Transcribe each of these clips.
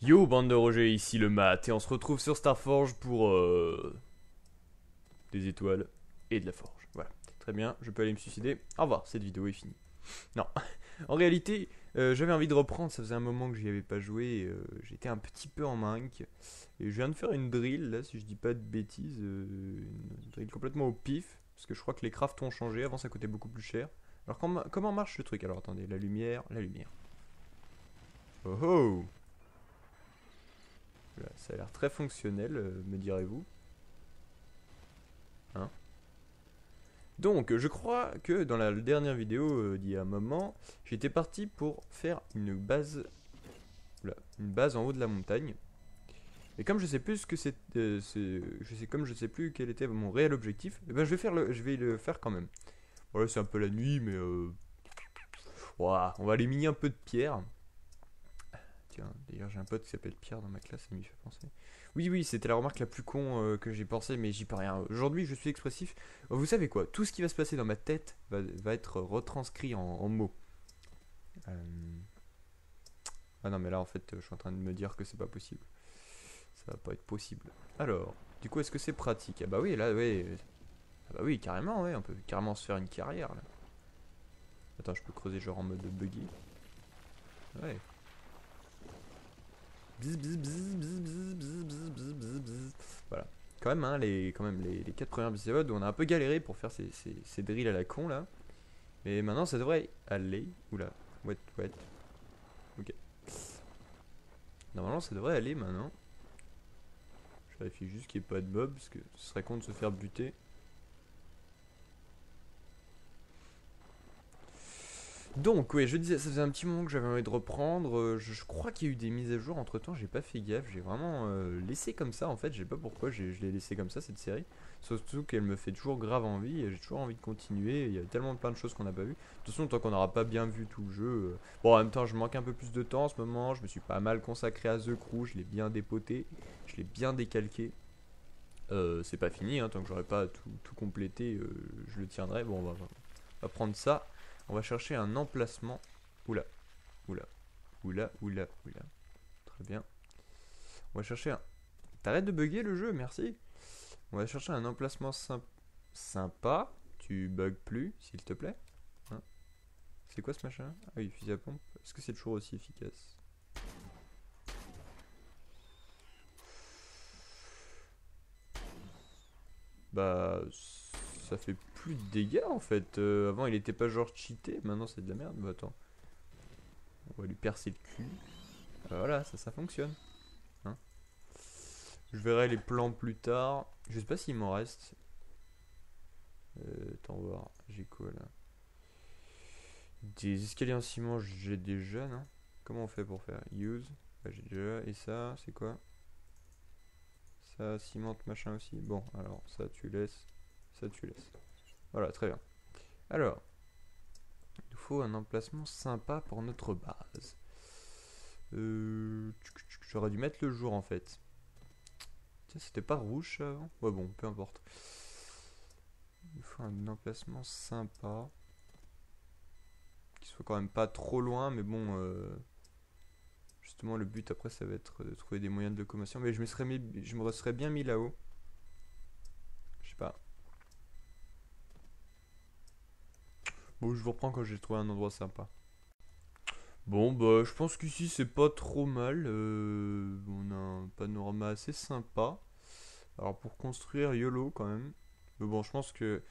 Yo, bande de Roger, ici le mat, et on se retrouve sur Starforge pour euh, des étoiles et de la forge. Voilà, très bien, je peux aller me suicider. Au revoir, cette vidéo est finie. Non, en réalité, euh, j'avais envie de reprendre, ça faisait un moment que j'y avais pas joué, euh, j'étais un petit peu en manque. Et je viens de faire une drill, là, si je dis pas de bêtises, une drill complètement au pif, parce que je crois que les crafts ont changé, avant ça coûtait beaucoup plus cher. Alors comment, marche le truc? Alors attendez, la lumière, la lumière. Oh oh Ça a l'air très fonctionnel, euh, me direz-vous. Hein Donc, je crois que dans la dernière vidéo euh, d'il y a un moment, j'étais parti pour faire une base, une base en haut de la montagne. Et comme je sais plus ce que c'est, euh, je sais comme je sais plus quel était mon réel objectif, eh ben je vais faire le, je vais le faire quand même. Voilà, c'est un peu la nuit, mais euh, on va aller miner un peu de pierre. Tiens, d'ailleurs j'ai un pote qui s'appelle Pierre dans ma classe, ça m'y fait penser. Oui, oui, c'était la remarque la plus con euh, que j'ai pensé, mais j'y peux rien. Aujourd'hui, je suis expressif. Vous savez quoi? Tout ce qui va se passer dans ma tête va, être retranscrit en, mots. Euh, Ah non, mais là en fait, je suis en train de me dire que c'est pas possible. Ça va pas être possible. Alors, du coup, est-ce que c'est pratique? Ah bah oui, là, ouais. Ah bah oui, carrément, ouais, on peut carrément se faire une carrière là. Attends, je peux creuser genre en mode buggy. Ouais. Voilà. Quand même, hein, les, quand même les, les 4 premières épisodes, on a un peu galéré pour faire ces, ces, ces drills à la con là. Mais maintenant, ça devrait aller. Oula, wet, wet. Ok. Normalement, ça devrait aller maintenant. Je vérifie juste qu'il n'y ait pas de mob, parce que ce serait con de se faire buter. Donc, oui, je disais, ça faisait un petit moment que j'avais envie de reprendre. euh, Je, crois qu'il y a eu des mises à jour entre temps, j'ai pas fait gaffe. J'ai vraiment euh, laissé comme ça en fait. Je sais pas pourquoi je l'ai laissé comme ça cette série. Surtout qu'elle me fait toujours grave envie et j'ai toujours envie de continuer. Il y a tellement plein de choses qu'on n'a pas vues. De toute façon, tant qu'on n'aura pas bien vu tout le jeu. euh, Bon, en même temps, je manque un peu plus de temps en ce moment. Je me suis pas mal consacré à The Crew. Je l'ai bien dépoté. Je l'ai bien décalqué. C'est pas fini, hein, tant que j'aurai pas tout, complété, je le tiendrai. Bon, on va prendre ça. On va chercher un emplacement. Oula, oula, oula, oula, oula. Très bien. On va chercher un. T'arrêtes de bugger le jeu, merci. On va chercher un emplacement symp- sympa. Tu bugs plus, s'il te plaît. Hein? C'est quoi ce machin? Ah oui, fusil à pompe. Est-ce que c'est toujours aussi efficace? Bah, ça fait plus de dégâts en fait. Euh, avant, il était pas genre cheaté, maintenant c'est de la merde. Bah, attends. On va lui percer le cul. Ah, voilà, ça, ça fonctionne. Hein Je verrai les plans plus tard. Je sais pas s'il m'en reste. Euh, attends voir, j'ai quoi là? Des escaliers en ciment, j'ai déjà, non? Comment on fait pour faire? Use Bah, J'ai déjà. Et ça, c'est quoi? Ça, cimente, machin aussi. Bon, alors, ça, tu laisses. Ça, tu laisses. Voilà, très bien. Alors, il nous faut un emplacement sympa pour notre base. Euh, J'aurais dû mettre le jour en fait. C'était pas rouge avant? Ouais, bon, peu importe. Il nous faut un emplacement sympa. Qui soit quand même pas trop loin, mais bon. euh, Justement, le but après, ça va être de trouver des moyens de locomotion. Mais je me serais, mis, je me serais bien mis là-haut. Je sais pas. Bon, je vous reprends quand j'ai trouvé un endroit sympa. Bon, bah, je pense qu'ici c'est pas trop mal. euh, on a un panorama assez sympa. Alors, pour construire YOLO quand même. Mais bon, je pense que.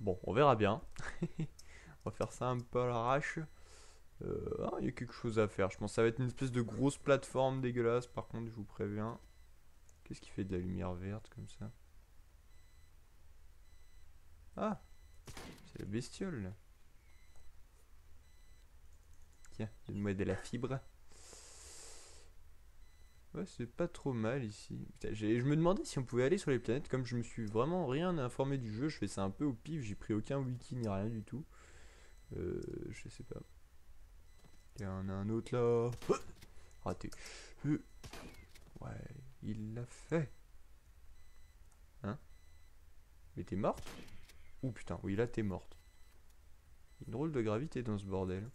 Bon, on verra bien. on va faire ça un peu à l'arrache. Euh, ah, il y a quelque chose à faire. Je pense que ça va être une espèce de grosse plateforme dégueulasse. Par contre, je vous préviens. Qu'est-ce qui fait de la lumière verte comme ça? Ah C'est la bestiole là. Tiens, donne-moi de la fibre. Ouais, c'est pas trop mal ici. Putain, je me demandais si on pouvait aller sur les planètes. Comme je me suis vraiment rien informé du jeu, je fais ça un peu au pif. J'ai pris aucun wiki ni rien du tout. Euh, je sais pas. Il y en a un autre là. Raté. Ouais, il l'a fait. Hein Mais t'es morte? Ouh putain, oui là t'es morte. Une drôle de gravité dans ce bordel.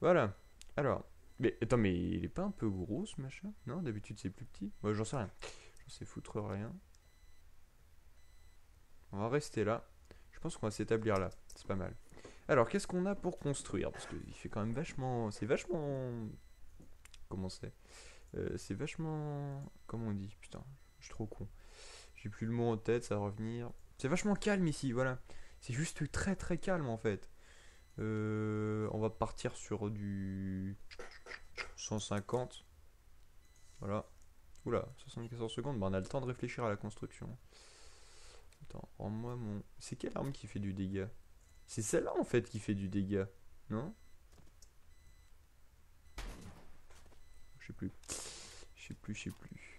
Voilà. Alors, Mais attends, mais il est pas un peu gros ce machin? Non, d'habitude c'est plus petit. Moi j'en sais rien. J'en sais foutre rien. On va rester là. Je pense qu'on va s'établir là. C'est pas mal. Alors, qu'est-ce qu'on a pour construire? Parce qu'il fait quand même vachement. C'est vachement. Comment c'est? Euh, C'est vachement. Comment on dit? Putain, je suis trop con. J'ai plus le mot en tête, ça va revenir. C'est vachement calme ici, voilà. C'est juste très très calme en fait. Euh, on va partir sur du 150. Voilà. Oula, 74 secondes. Bah, on a le temps de réfléchir à la construction. Attends, rends-moi mon. C'est quelle arme qui fait du dégât? C'est celle-là en fait qui fait du dégât, non? Je sais plus. Je sais plus, je sais plus.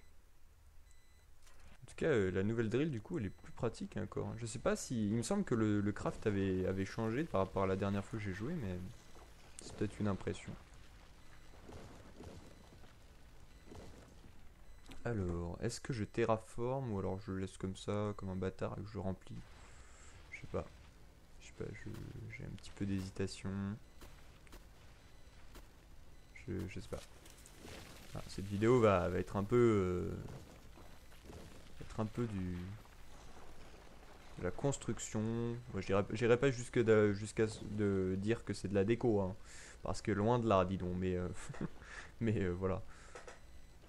Tout cas, euh, la nouvelle drill, du coup, elle est plus pratique encore. Je sais pas si. Il me semble que le, craft avait, changé par rapport à la dernière fois que j'ai joué, mais c'est peut-être une impression. Alors, est-ce que je terraforme ou alors je laisse comme ça, comme un bâtard et que je remplis? Je sais pas. Je sais pas, j'ai un petit peu d'hésitation. Je, je sais pas. Ah, cette vidéo va, va être un peu. euh, un peu du. de la construction. J'irai pas jusque jusqu'à de dire que c'est de la déco, hein, parce que loin de là, dis donc. Mais, euh, mais euh, voilà.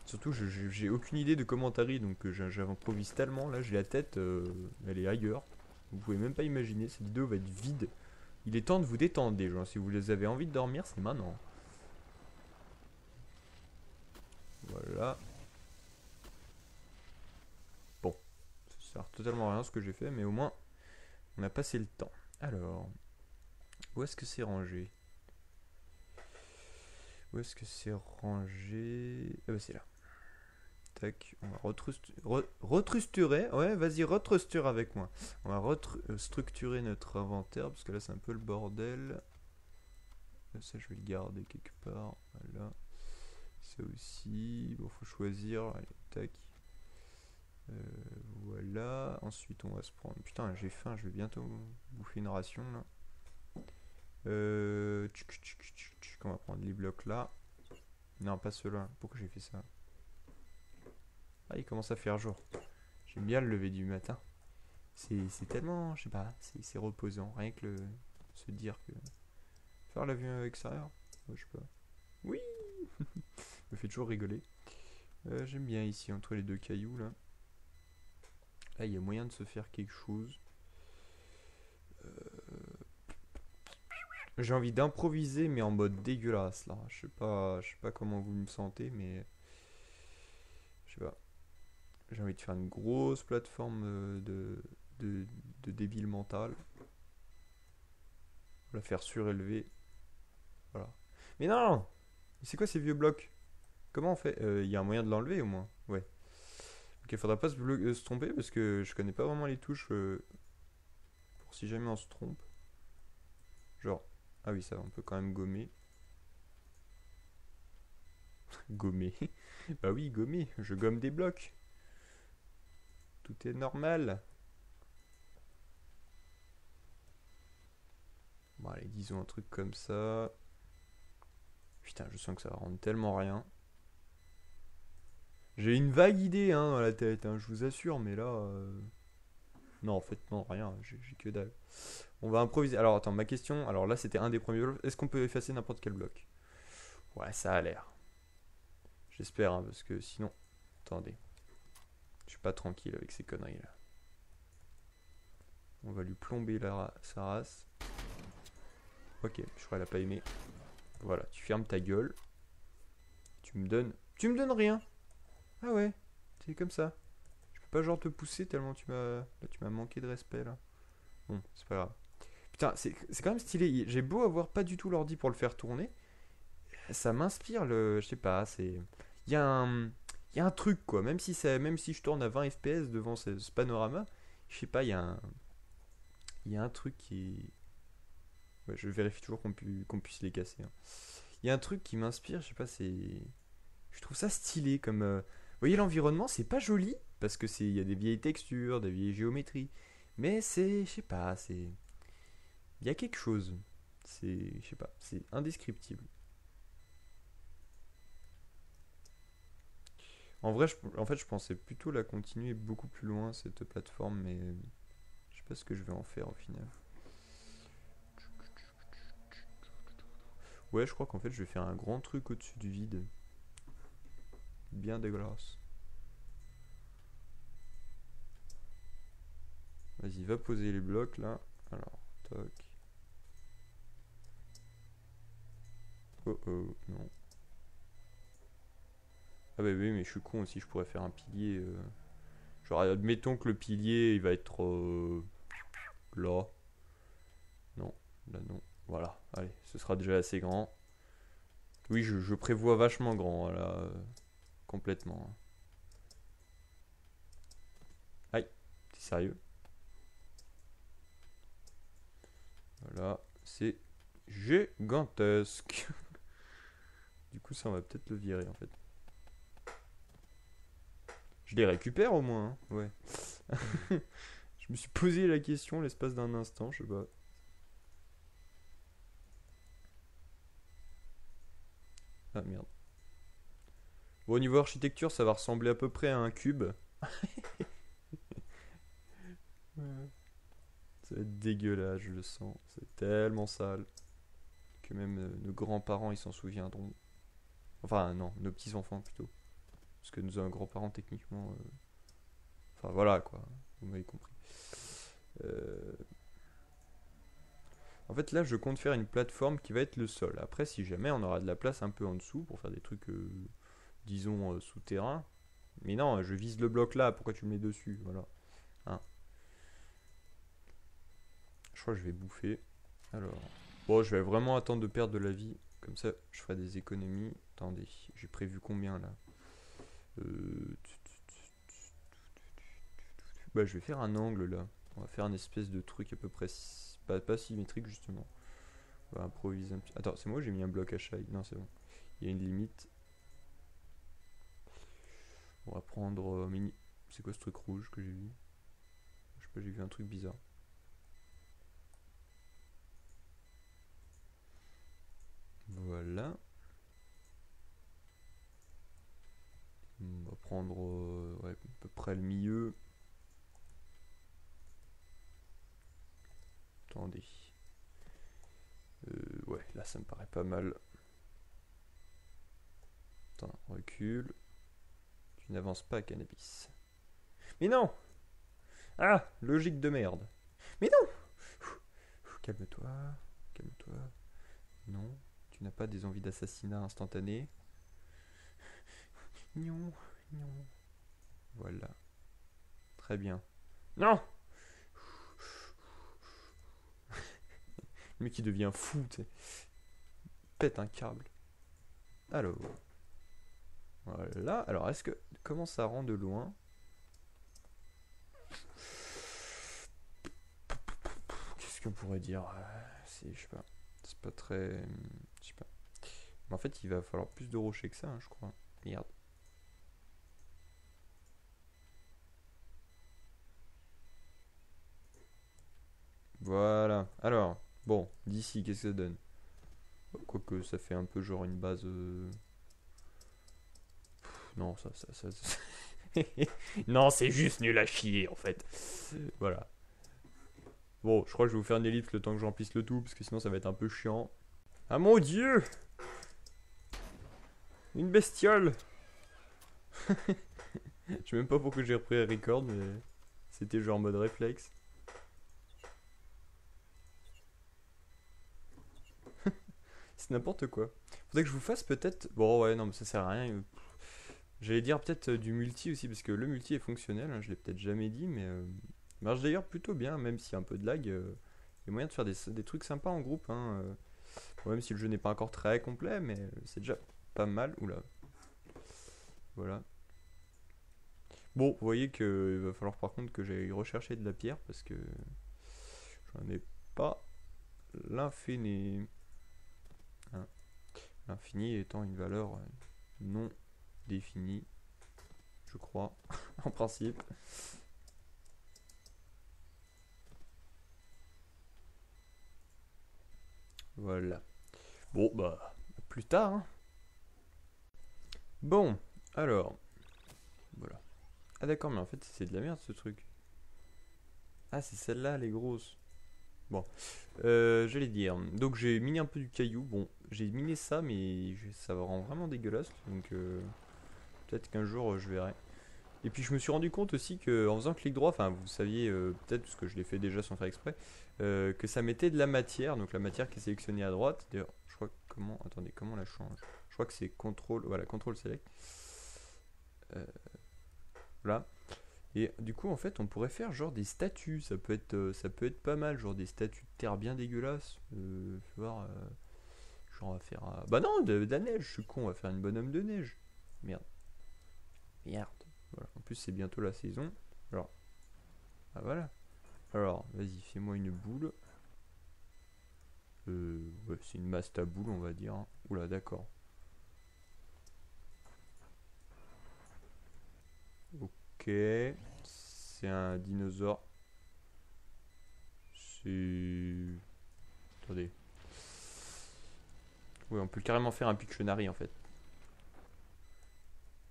Surtout, j'ai aucune idée de commentary, donc euh, j'improvise tellement. Là, j'ai la tête, euh, elle est ailleurs. Vous pouvez même pas imaginer, cette vidéo va être vide. Il est temps de vous détendre, des gens. Si vous les avez envie de dormir, c'est maintenant. Voilà. Bon, ça totalement à rien ce que j'ai fait, mais au moins, on a passé le temps. Alors, où est-ce que c'est rangé? Où est-ce que c'est rangé? Ah bah c'est là. Tac, on va retrust- re- retrusturer. Ouais, vas-y, retrusture avec moi. On va restructurer notre inventaire parce que là c'est un peu le bordel. Ça, je vais le garder quelque part. Voilà. Ça aussi. Bon, faut choisir. Tac. Euh, voilà. Ensuite, on va se prendre. Putain, j'ai faim. Je vais bientôt bouffer une ration là. Euh, on va prendre les blocs là. Non, pas ceux-là. Pourquoi j'ai fait ça? Ah, il commence à faire jour. J'aime bien le lever du matin. C'est tellement, je sais pas, c'est reposant. Rien que le, se dire que. Faire la vue extérieure Je sais pas. Oui Me fait toujours rigoler. Euh, J'aime bien ici, entre les deux cailloux là. Là, il y a moyen de se faire quelque chose. Euh, J'ai envie d'improviser, mais en mode dégueulasse là. Je sais pas, je sais pas comment vous me sentez, mais je sais pas. J'ai envie de faire une grosse plateforme euh, de, de, débile mental. La faire surélever. Voilà. Mais non C'est quoi ces vieux blocs? Comment on fait? Euh, Il y a un moyen de l'enlever au moins? Ouais. Ok, faudra pas euh, se tromper parce que je connais pas vraiment les touches euh, pour si jamais on se trompe. Genre, ah oui, ça, on peut quand même gommer. gommer Bah oui, gommer. Je gomme des blocs. Tout est normal. Bon, allez, disons un truc comme ça. Putain, je sens que ça va rendre tellement rien. J'ai une vague idée hein, dans la tête, hein, je vous assure, mais là. euh, Non, en fait, non, rien, j'ai que dalle. On va improviser. Alors, attends, ma question. Alors là, c'était un des premiers blocs. Est-ce qu'on peut effacer n'importe quel bloc? Ouais, ça a l'air. J'espère, hein, parce que sinon. Attendez. Je suis pas tranquille avec ces conneries là. On va lui plomber la race. Ok, je crois qu'elle a pas aimé. Voilà, tu fermes ta gueule. Tu me donnes. Tu me donnes rien Ah ouais, c'est comme ça. Je peux pas genre te pousser tellement tu m'as. Manqué de respect là. Bon, c'est pas grave. Putain, c'est quand même stylé. J'ai beau avoir pas du tout l'ordi pour le faire tourner. Ça m'inspire le. Je sais pas, c'est. Il y a un. Un truc quoi, même si, ça, même si je tourne à 20 fps devant ce, panorama, je sais pas, il y a un. Il y a un truc qui. Ouais, je vérifie toujours qu'on pu- qu'on puisse les casser. hein. Il y a un truc qui m'inspire, je sais pas, c'est. Je trouve ça stylé comme. euh, vous voyez, l'environnement, c'est pas joli, parce que c'est il y a des vieilles textures, des vieilles géométries. Mais c'est, je sais pas, c'est. Il y a quelque chose. C'est, je sais pas, c'est indescriptible. En vrai, je, en fait, je pensais plutôt la continuer beaucoup plus loin, cette plateforme, mais je sais pas ce que je vais en faire au final. Ouais, je crois qu'en fait, je vais faire un grand truc au-dessus du vide. Bien dégueulasse. Vas-y, va poser les blocs là. Alors, toc. Oh oh, non. Ah bah oui, mais je suis con aussi, je pourrais faire un pilier. Euh. Genre, admettons que le pilier, il va être euh, là. Non, là non. Voilà, allez, ce sera déjà assez grand. Oui, je, prévois vachement grand, là. Complètement. Aïe, t'es sérieux? Voilà, c'est gigantesque. du coup, ça, on va peut-être le virer, en fait. Je les récupère au moins, hein. ouais. je me suis posé la question l'espace d'un instant, je sais pas. Ah merde. Bon, au niveau architecture, ça va ressembler à peu près à un cube. Ça va être dégueulasse, je le sens. C'est tellement sale que même euh, nos grands-parents ils s'en souviendront. Enfin, non, nos petits-enfants plutôt. Parce que nous avons grands-parents techniquement. Euh, enfin, voilà quoi. Vous m'avez compris. Euh, en fait, là, je compte faire une plateforme qui va être le sol. Après, si jamais on aura de la place un peu en dessous pour faire des trucs, disons, souterrains. Mais non, je vise le bloc là. Pourquoi tu me mets dessus Voilà. Hein je crois que je vais bouffer. Alors. Bon, je vais vraiment attendre de perdre de la vie. Comme ça, je ferai des économies. Attendez, j'ai prévu combien là euh, Bah, je vais faire un angle là. On va faire une espèce de truc à peu près pas, pas symétrique justement. On va improviser un petit. Attends, c'est moi j'ai mis un bloc à chaque Non, c'est bon. Il y a une limite. On va prendre euh. C'est quoi ce truc rouge que j'ai vu? Je sais pas, j'ai vu un truc bizarre. Voilà. On va prendre euh, à peu près le milieu. Attendez. Euh, ouais, là ça me paraît pas mal. Attends, recule. Tu n'avances pas, cannabis. Mais non Ah Logique de merde. Mais non Calme-toi. Calme-toi. Non. Tu n'as pas des envies d'assassinat instantané. Non, non. Voilà. Très bien. Non mec qui devient fou, tu Pète un câble. Alors. Voilà. Alors, est-ce que. Comment ça rend de loin Qu'est-ce qu'on pourrait dire? C'est, je sais pas. C'est pas très. Je sais pas. En fait, il va falloir plus de rochers que ça, hein, je crois. Merde. Voilà. Alors, bon, d'ici, qu'est-ce que ça donne? Quoique ça fait un peu genre une base. Euh, non, ça, ça, ça. non, c'est juste nul à chier en fait. Voilà. Bon, je crois que je vais vous faire une ellipse le temps que j'emplisse le tout, parce que sinon ça va être un peu chiant. Ah mon dieu Une bestiole Je sais même pas pourquoi j'ai repris un record, mais c'était genre en mode réflexe. C'est n'importe quoi. Faudrait que je vous fasse peut-être... Bon ouais, non mais ça sert à rien. J'allais dire peut-être euh, du multi aussi, parce que le multi est fonctionnel, hein, je l'ai peut-être jamais dit, mais... Euh, marche d'ailleurs plutôt bien, même s'il y a un peu de lag. Euh, il y a moyen de faire des, trucs sympas en groupe. Hein, euh. même si le jeu n'est pas encore très complet, mais c'est déjà pas mal. Oula. Voilà. Bon, vous voyez qu'il va falloir par contre que j'aille rechercher de la pierre parce que j'en ai pas l'infini. Hein. L'infini étant une valeur non définie, je crois, en principe. Voilà. Bon, bah, plus tard. Hein. Bon, alors. Ah d'accord, mais en fait c'est de la merde ce truc. Ah c'est celle-là, les grosses. Bon, euh, j'allais dire. Donc j'ai miné un peu du caillou. Bon, j'ai miné ça, mais ça rend vraiment dégueulasse. Donc euh, peut-être qu'un jour euh, je verrai. Et puis je me suis rendu compte aussi que en faisant clic droit, enfin vous saviez euh, peut-être parce que je l'ai fait déjà sans faire exprès, euh, que ça mettait de la matière, donc la matière qui est sélectionnée à droite. D'ailleurs, je crois que comment, attendez, comment la change? Je crois que c'est contrôle, voilà, contrôle select. Voilà. Et du coup, en fait, on pourrait faire genre des statues. Ça peut être, ça peut être pas mal, genre des statues de terre bien dégueulasses. Euh, voir, euh, genre on va faire, un- bah non, de, de la neige. Je suis con, on va faire une bonhomme de neige. Merde. En plus, c'est bientôt la saison. Alors, ah voilà. Alors, vas-y, fais-moi une boule. Euh, ouais, c'est une masse à boule, on va dire. hein. Oula, d'accord. Ok. C'est un dinosaure. C'est. Attendez. Oui, on peut carrément faire un Pictionary en fait.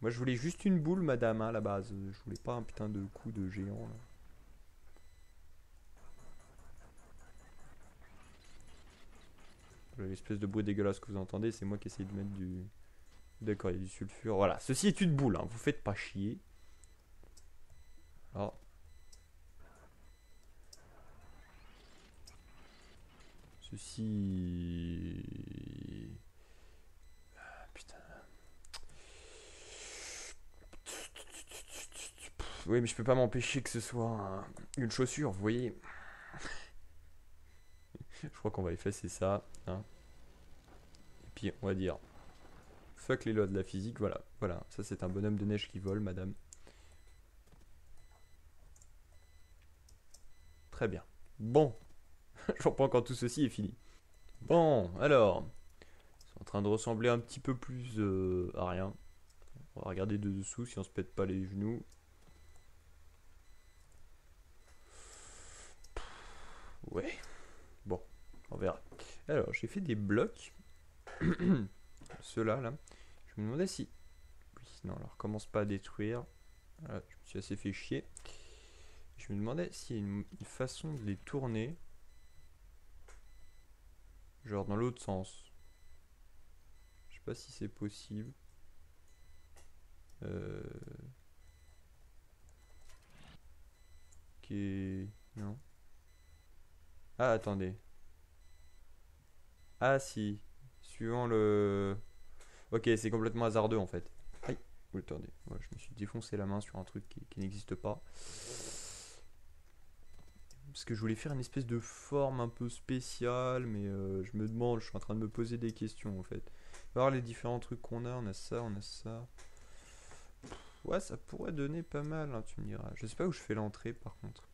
Moi je voulais juste une boule, madame, hein, à la base. Je voulais pas un putain de coup de géant là. L'espèce de bruit dégueulasse que vous entendez, c'est moi qui essaye de mettre du. D'accord, il y a du sulfure. Voilà, ceci est une boule, hein, vous faites pas chier. Alors. Ceci. Ah, putain. Oui, mais je peux pas m'empêcher que ce soit un- une chaussure, vous voyez. je crois qu'on va effacer ça. hein. Et puis, on va dire. Fuck les lois de la physique, voilà. Voilà, ça c'est un bonhomme de neige qui vole, madame. Très bien. Bon. Je pas quand tout ceci est fini. Bon, alors. C'est en train de ressembler un petit peu plus euh, à rien. On va regarder de dessous si on se pète pas les genoux. Ouais. Bon, on verra. Alors, j'ai fait des blocs. Ceux-là, là. Je me demandais si. Oui, non, alors commence pas à détruire. Voilà, je me suis assez fait chier. Je me demandais s'il y a une, une façon de les tourner. Genre dans l'autre sens. Je sais pas si c'est possible. Euh... Ok. Non. Ah, attendez. Ah, si. Suivant le. Ok, c'est complètement hasardeux en fait. Aïe. Attendez. Ouais, je me suis défoncé la main sur un truc qui, n'existe pas. Parce que je voulais faire une espèce de forme un peu spéciale, mais euh, je me demande, je suis en train de me poser des questions en fait. Voir les différents trucs qu'on a, on a ça, on a ça. Ouais, ça pourrait donner pas mal, hein, tu me diras. Je sais pas où je fais l'entrée par contre.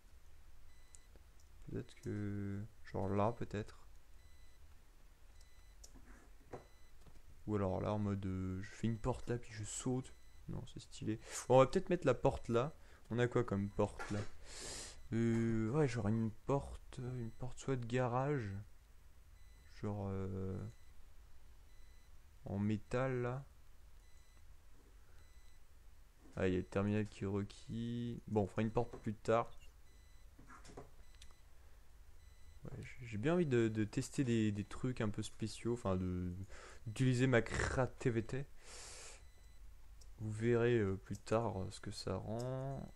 Peut-être que. Genre là, peut-être. Ou alors là, en mode. euh, je fais une porte là, puis je saute. Non, c'est stylé. Bon, on va peut-être mettre la porte là. On a quoi comme porte là? Euh, Ouais, genre une porte. Une porte soit de garage. Genre. euh, en métal là. Ah, il y a le terminal qui est requis. Bon, on fera une porte plus tard. Ouais, j- j'ai bien envie de, tester des, des trucs un peu spéciaux, enfin de d'utiliser ma créativité. Vous verrez euh, plus tard euh, ce que ça rend.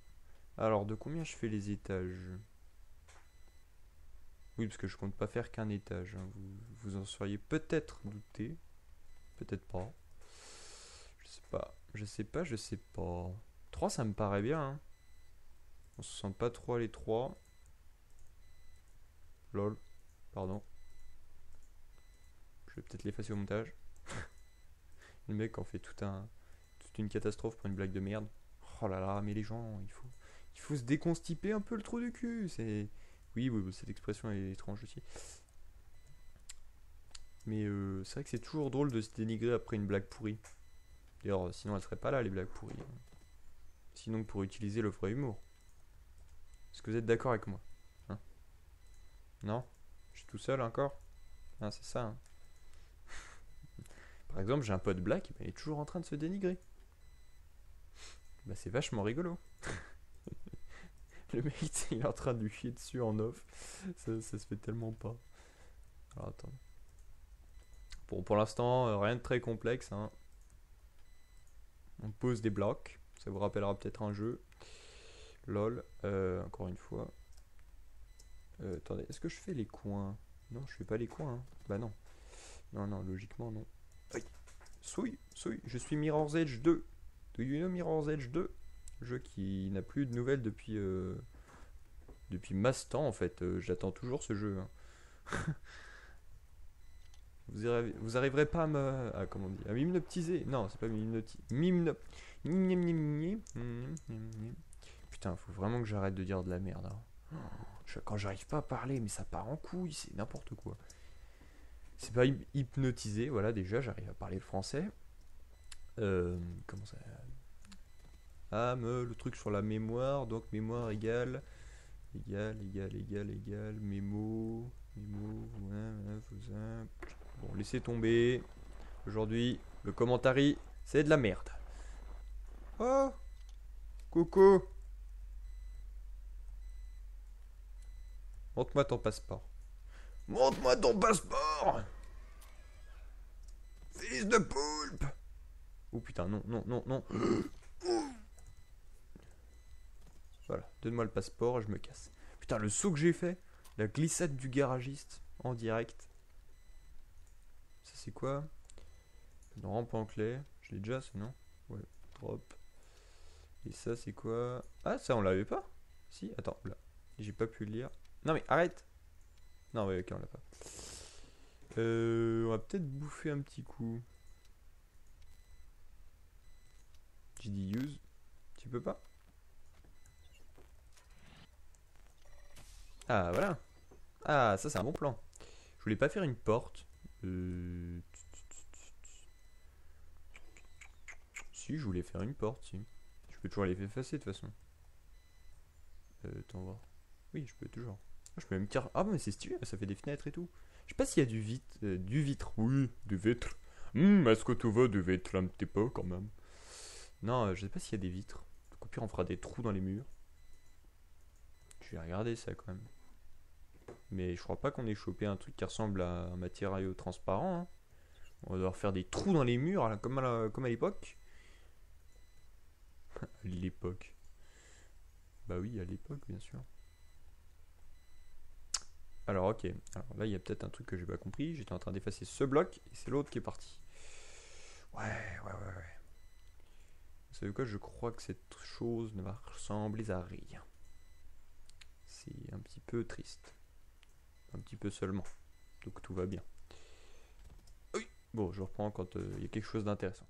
Alors, de combien je fais les étages? Oui, parce que je compte pas faire qu'un étage. hein. Vous, vous en seriez peut-être douté. Peut-être pas. Je sais pas. Je sais pas, je sais pas. 3, ça me paraît bien. hein. On se sent pas trop à les 3. Lol. Pardon. Je vais peut-être l'effacer au montage. Le mec en fait toute une catastrophe pour une blague de merde. Oh là là, mais les gens, il faut, il faut se déconstiper un peu le trou du cul. C'est, oui, oui, cette expression est étrange aussi. Mais euh, c'est vrai que c'est toujours drôle de se dénigrer après une blague pourrie. D'ailleurs, sinon elle serait pas là les blagues pourries. Sinon pour utiliser le vrai humour. Est-ce que vous êtes d'accord avec moi? Hein? Non? Tout seul encore Ah, c'est ça. hein. Par exemple, j'ai un pote black, mais il est toujours en train de se dénigrer. Bah c'est vachement rigolo. Le mec, il est en train de lui chier dessus en off. Ça, ça se fait tellement pas. Bon, pour l'instant, euh, rien de très complexe. Hein. On pose des blocs. Ça vous rappellera peut-être un jeu. LOL. Euh, encore une fois. Euh, attendez, est-ce que je fais les coins? Non, je fais pas les coins. hein. Bah non. Non, non, logiquement, non. Aïe. Souille, souille. Je suis Mirror's Edge 2. Do you know Mirror's Edge 2 Jeu qui n'a plus de nouvelles depuis... euh, depuis masse temps, en fait. Euh, J'attends toujours ce jeu. hein. Vous, vous arriverez pas à me. Ah, comment on dit? À m'hypnotiser Non, c'est pas m'hypnotiser. M'hypno. Putain, faut vraiment que j'arrête de dire de la merde. hein. Quand j'arrive pas à parler, mais ça part en couille, c'est n'importe quoi. C'est pas hy- hypnotisé, voilà, déjà, j'arrive à parler le français. Euh, comment ça Ah, me, le truc sur la mémoire, donc mémoire égale. Égal, égal, égal, égal, mémo, mémo, ça. Bon, laissez tomber. Aujourd'hui, le commentary, c'est de la merde. Oh Coucou Montre-moi ton passeport. Montre-moi ton passeport Fils de poulpe Oh putain, non, non, non, non. Voilà, donne-moi le passeport, je me casse. Putain, le saut que j'ai fait, la glissade du garagiste en direct. Ça c'est quoi? Une rampe en clé. Je l'ai déjà, ça non? Ouais, drop. Et ça c'est quoi? Ah, ça on l'avait pas? Si, attends, là. J'ai pas pu le lire. Non mais arrête Non, ouais, ok, on l'a pas. Euh, on va peut-être bouffer un petit coup. J'ai dit use. Tu peux pas? Ah, voilà. Ah, ça c'est un bon plan. Je voulais pas faire une porte. Euh... Si, je voulais faire une porte, si. Je peux toujours les effacer de toute façon. Euh, attends voir. Oui, je peux toujours. Je peux même tirer. Ah, mais c'est stylé, ça fait des fenêtres et tout. Je sais pas s'il y a du, vit... euh, du vitre. Oui, du vitre. Hmm, est-ce que tu veux du vitre un petit peu quand même? Non, euh, je sais pas s'il y a des vitres. Au pire, on fera des trous dans les murs. Je vais regarder ça quand même. Mais je crois pas qu'on ait chopé un truc qui ressemble à un matériau transparent. hein. On va devoir faire des trous dans les murs, comme à l'époque. À l'époque. Bah oui, à l'époque, bien sûr. Alors, ok. Alors là, il y a peut-être un truc que j'ai pas compris. J'étais en train d'effacer ce bloc et c'est l'autre qui est parti. Ouais, ouais, ouais, ouais. Vous savez quoi? Je crois que cette chose ne va ressembler à rien. C'est un petit peu triste. Un petit peu seulement. Donc tout va bien. Oui. Bon, je reprends quand euh, il y a quelque chose d'intéressant.